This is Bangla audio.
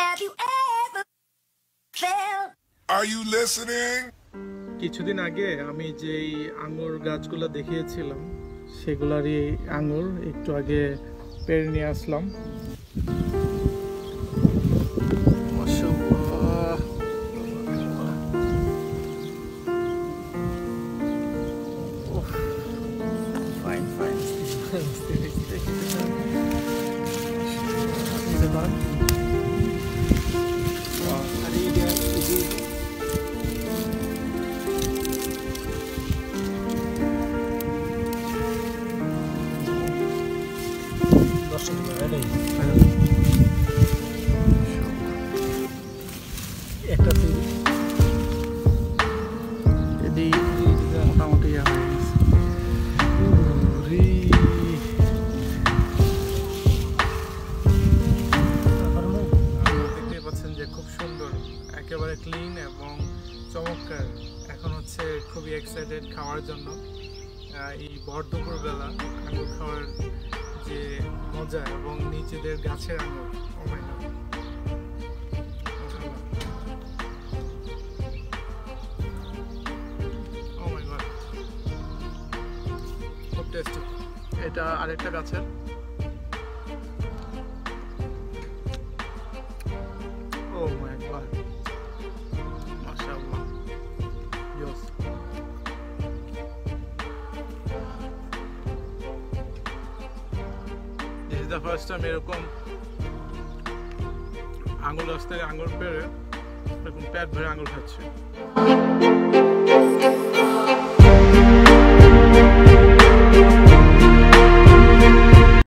Have you ever felt? Are you listening? কিছুদিন আগে আমি যেই আঙুর গাছগুলো দেখিয়েছিলাম সেগুলারই আঙুর একটু আগে পেরে নিয়ে আসলাম মাশাআল্লাহ। উফ, একটা মোটামুটি খুব সুন্দর একেবারে ক্লিন এবং চমৎকার এখন হচ্ছে খুবই এক্সাইটেড খাওয়ার জন্য এই ভর দুপুরবেলা আঙুর খাওয়ার যে মজা এবং নিজেদের গাছের Oh God. মাশাআল্লাহ। Oh টেস্টি এটা আরেকটা গাছের ও my God the first time এরকম আঙুল থেকে আঙুল পেরে এরকম প্যাট ভরে আঙুল খাচ্ছে।